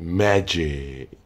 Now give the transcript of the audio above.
Magic.